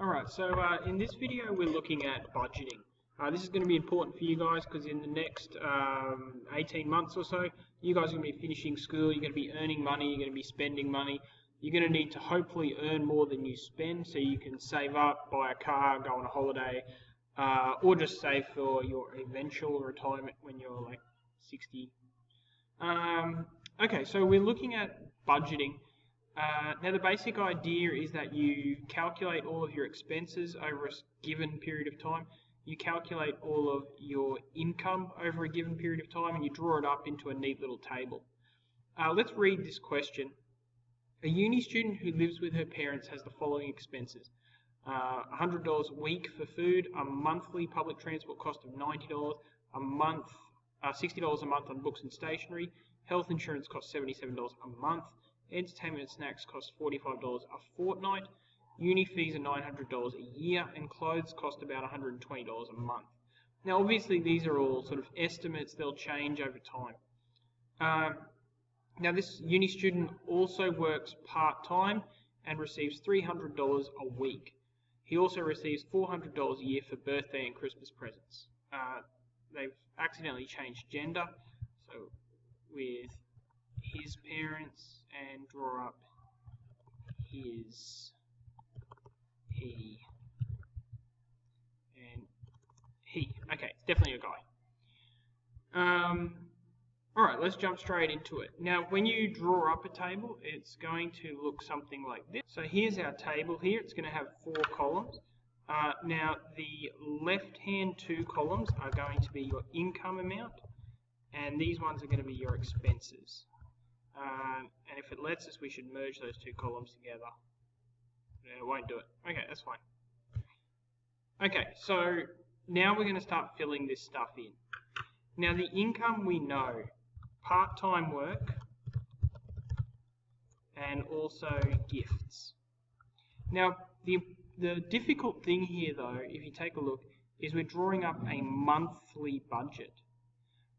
Alright, so uh, in this video we're looking at budgeting. Uh, this is going to be important for you guys because in the next um, 18 months or so, you guys are going to be finishing school, you're going to be earning money, you're going to be spending money. You're going to need to hopefully earn more than you spend so you can save up, buy a car, go on a holiday, uh, or just save for your eventual retirement when you're like 60. Um, okay, so we're looking at budgeting. Uh, now the basic idea is that you calculate all of your expenses over a given period of time. You calculate all of your income over a given period of time and you draw it up into a neat little table. Uh, let's read this question. A uni student who lives with her parents has the following expenses. Uh, $100 a week for food, a monthly public transport cost of $90, a month, uh, $60 a month on books and stationery, health insurance costs $77 a month, entertainment and snacks cost $45 a fortnight, uni fees are $900 a year, and clothes cost about $120 a month. Now, obviously, these are all sort of estimates, they'll change over time. Um, now, this uni student also works part time and receives $300 a week. He also receives $400 a year for birthday and Christmas presents. Uh, they've accidentally changed gender, so with his parents and draw up his, he, and he. Okay, it's definitely a guy. Um, Alright, let's jump straight into it. Now, when you draw up a table, it's going to look something like this. So here's our table here. It's going to have four columns. Uh, now, the left-hand two columns are going to be your income amount, and these ones are going to be your expenses. Um, and if it lets us, we should merge those two columns together. Yeah, it won't do it. Okay, that's fine. Okay, so now we're going to start filling this stuff in. Now, the income we know part-time work, and also gifts. Now, the, the difficult thing here, though, if you take a look, is we're drawing up a monthly budget.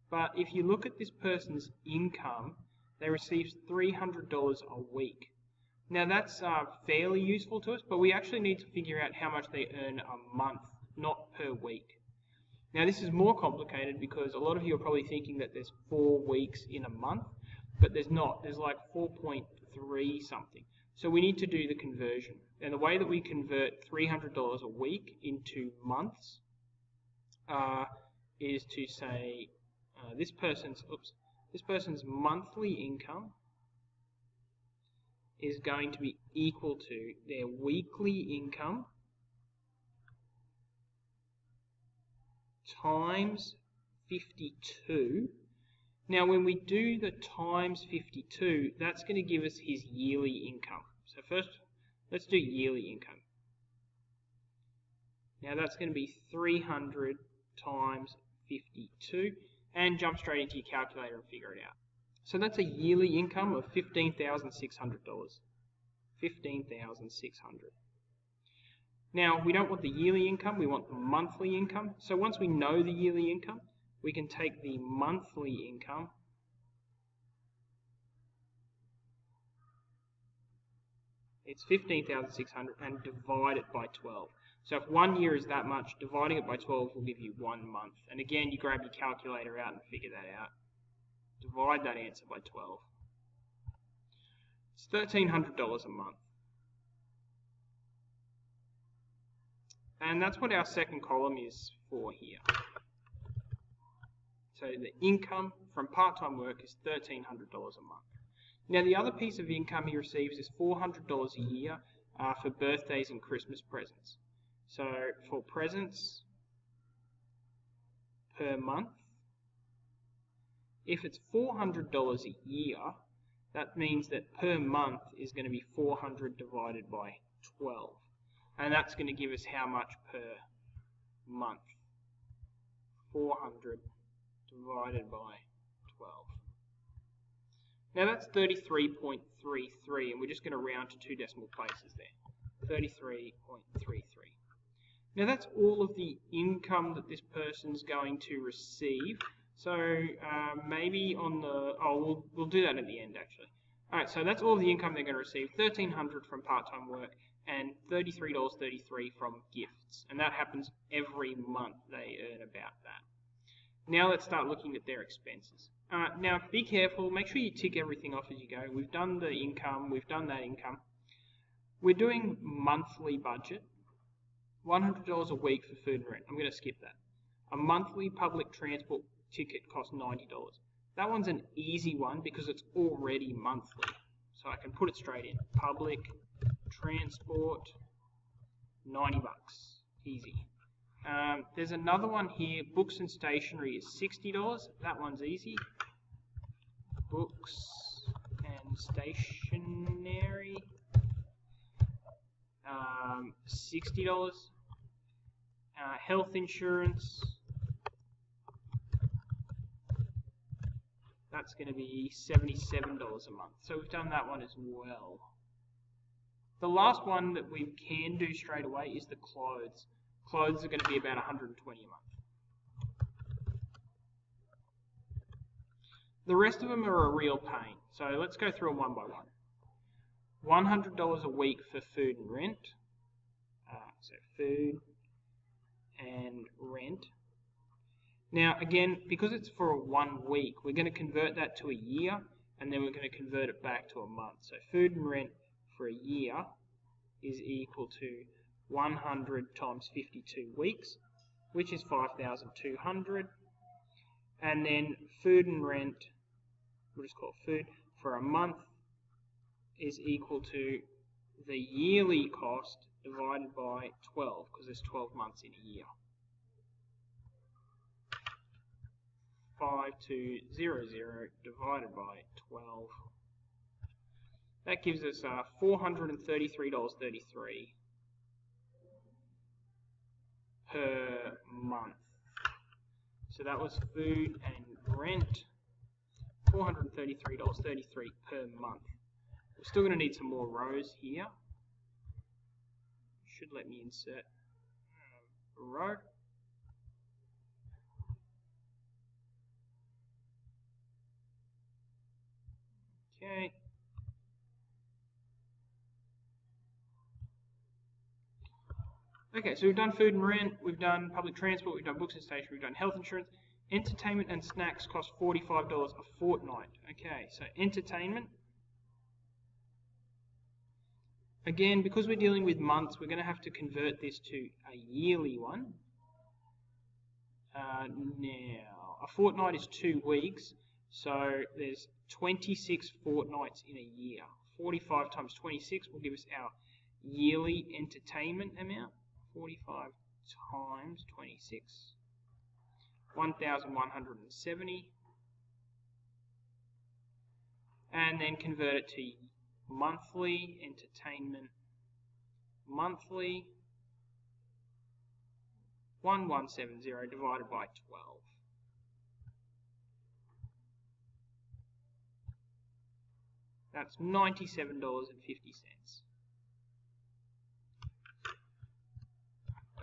But if you look at this person's income, they receive $300 a week. Now, that's uh, fairly useful to us, but we actually need to figure out how much they earn a month, not per week. Now this is more complicated because a lot of you are probably thinking that there's four weeks in a month, but there's not. There's like 4.3 something. So we need to do the conversion. And the way that we convert $300 a week into months uh, is to say uh, this person's oops, this person's monthly income is going to be equal to their weekly income times 52. Now when we do the times 52, that's going to give us his yearly income. So first, let's do yearly income. Now that's going to be 300 times 52 and jump straight into your calculator and figure it out. So that's a yearly income of $15,600. 15,600. Now, we don't want the yearly income, we want the monthly income. So once we know the yearly income, we can take the monthly income it's 15,600 and divide it by 12. So if one year is that much, dividing it by 12 will give you one month. And again, you grab your calculator out and figure that out. Divide that answer by 12. It's $1,300 a month. And that's what our second column is for here. So the income from part-time work is $1,300 a month. Now the other piece of income he receives is $400 a year uh, for birthdays and Christmas presents. So for presents per month, if it's $400 a year, that means that per month is going to be 400 divided by 12. And that's going to give us how much per month? 400 divided by 12. Now that's 33.33, and we're just going to round to two decimal places there. 33.33. Now that's all of the income that this person's going to receive. So uh, maybe on the, oh, we'll, we'll do that at the end actually. Alright, so that's all of the income they're going to receive, 1300 from part-time work and $33.33 from gifts. And that happens every month they earn about that. Now let's start looking at their expenses. Uh, now be careful, make sure you tick everything off as you go. We've done the income, we've done that income. We're doing monthly budget, $100 a week for food and rent. I'm going to skip that. A monthly public transport ticket costs $90. That one's an easy one because it's already monthly. So I can put it straight in. Public transport, 90 bucks. Easy. Um, there's another one here. Books and stationery is $60. That one's easy. Books and stationery, um, $60. Uh, health insurance, that's going to be $77 a month. So we've done that one as well. The last one that we can do straight away is the clothes. Clothes are going to be about 120 a month. The rest of them are a real pain. So let's go through them one by one. $100 a week for food and rent. Uh, so food and rent. Now again, because it's for one week, we're going to convert that to a year and then we're going to convert it back to a month. So food and rent for a year is equal to 100 times 52 weeks, which is 5,200. And then food and rent, we'll just call it food, for a month is equal to the yearly cost divided by 12, because there's 12 months in a year. 5200 divided by 12. That gives us uh, $433.33 per month. So that was food and rent, $433.33 per month. We're still going to need some more rows here. Should let me insert row. Okay. Okay, so we've done food and rent, we've done public transport, we've done books and stationery, we've done health insurance. Entertainment and snacks cost $45 a fortnight. Okay, so entertainment. Again, because we're dealing with months, we're going to have to convert this to a yearly one. Uh, now, a fortnight is two weeks, so there's 26 fortnights in a year. 45 times 26 will give us our yearly entertainment amount. 45 times 26, 1,170. And then convert it to monthly entertainment. Monthly 1170 divided by 12. That's $97.50.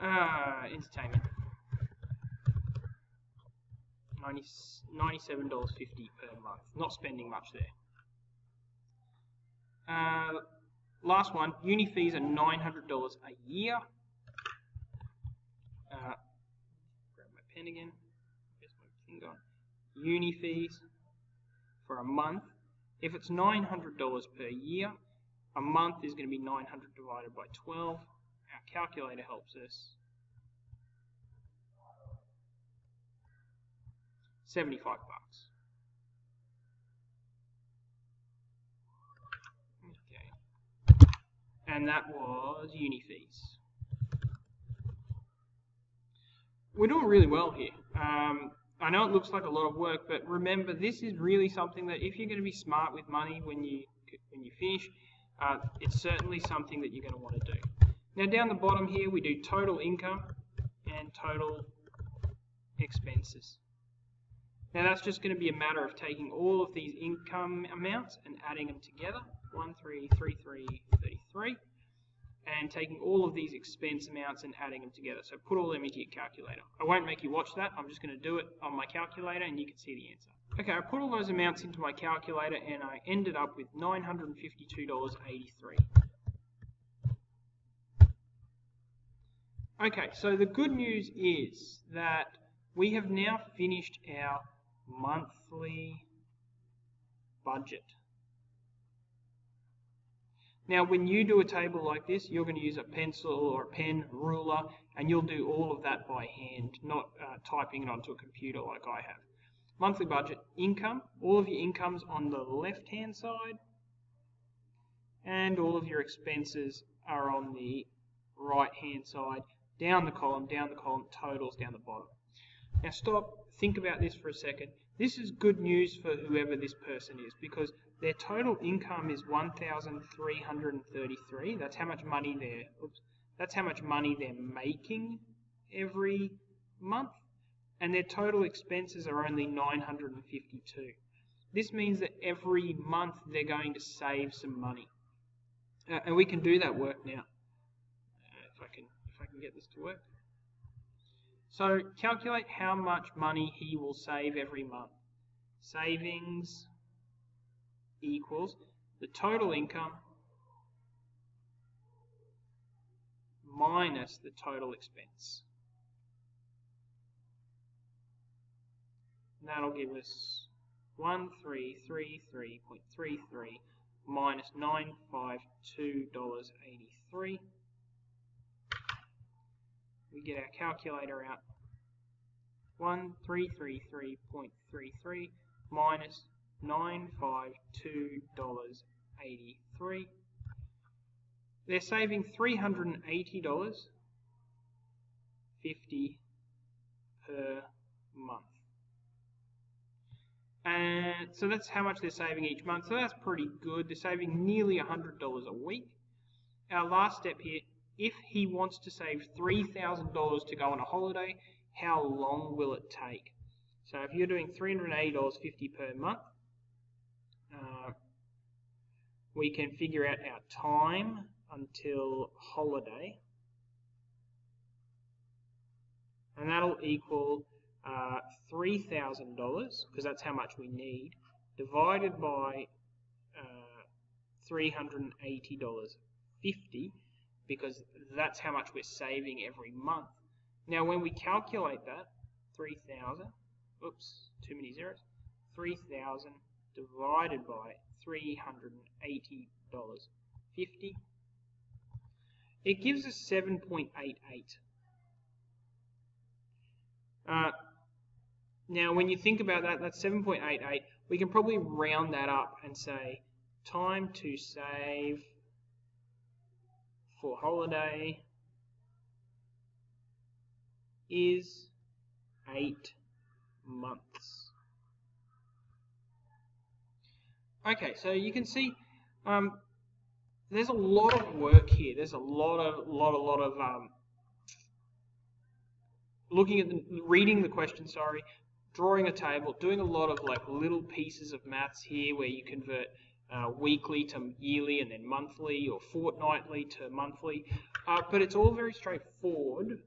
Ah, entertainment. $97.50 per month. Not spending much there. Uh, last one, uni fees are $900 a year. Uh, grab my pen again. Where's my gone? Uni fees for a month. If it's $900 per year, a month is going to be 900 divided by 12 Our calculator helps us. 75 bucks. Okay. And that was uni fees. We're doing really well here. Um, I know it looks like a lot of work, but remember, this is really something that if you're going to be smart with money when you when you finish, uh, it's certainly something that you're going to want to do. Now down the bottom here we do total income and total expenses. Now that's just going to be a matter of taking all of these income amounts and adding them together, 133333, and taking all of these expense amounts and adding them together. So put all them into your calculator. I won't make you watch that, I'm just going to do it on my calculator and you can see the answer. Okay, I put all those amounts into my calculator and I ended up with $952.83. Okay, so the good news is that we have now finished our monthly budget. Now, when you do a table like this, you're going to use a pencil or a pen, ruler, and you'll do all of that by hand, not uh, typing it onto a computer like I have. Monthly budget, income, all of your incomes on the left-hand side, and all of your expenses are on the right-hand side, down the column, down the column, totals down the bottom. Now stop, think about this for a second. This is good news for whoever this person is because their total income is 1,333. That's how much money they're oops, that's how much money they're making every month and their total expenses are only 952. This means that every month they're going to save some money. Uh, and we can do that work now. Uh, if I can if I can get this to work. So calculate how much money he will save every month. Savings equals the total income minus the total expense. And that'll give us 1333.33 minus $952.83 we get our calculator out. 1333.33 minus $952.83. They're saving $380.50 per month. And so that's how much they're saving each month. So that's pretty good. They're saving nearly $100 a week. Our last step here if he wants to save $3,000 to go on a holiday, how long will it take? So if you're doing $380.50 per month, uh, we can figure out our time until holiday. And that'll equal uh, $3,000, because that's how much we need, divided by uh, $380.50, because that's how much we're saving every month. Now when we calculate that, 3,000, oops, too many zeros, 3,000 divided by $380.50, it gives us 7.88. Uh, now when you think about that, that's 7.88, we can probably round that up and say time to save for holiday is eight months. Okay, so you can see um, there's a lot of work here. There's a lot of lot a lot of um, looking at the reading the question. Sorry, drawing a table, doing a lot of like little pieces of maths here where you convert uh, weekly to yearly and then monthly or fortnightly to monthly. Uh, but it's all very straightforward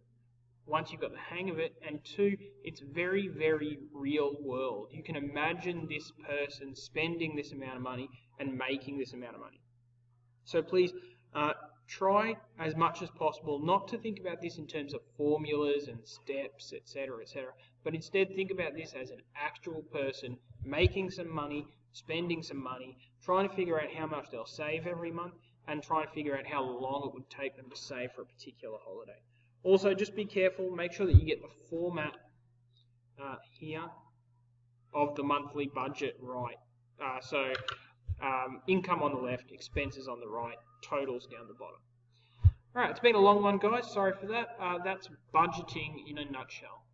once you've got the hang of it. And two, it's very, very real world. You can imagine this person spending this amount of money and making this amount of money. So please uh, try as much as possible not to think about this in terms of formulas and steps, etc., etc., but instead think about this as an actual person making some money, spending some money, trying to figure out how much they'll save every month, and trying to figure out how long it would take them to save for a particular holiday. Also, just be careful, make sure that you get the format uh, here of the monthly budget right. Uh, so, um, income on the left, expenses on the right, totals down the bottom. Alright, it's been a long one, guys. Sorry for that. Uh, that's budgeting in a nutshell.